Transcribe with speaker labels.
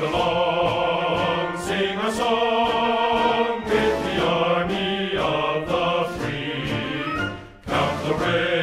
Speaker 1: along, sing a song with the army of the free. Count the rain.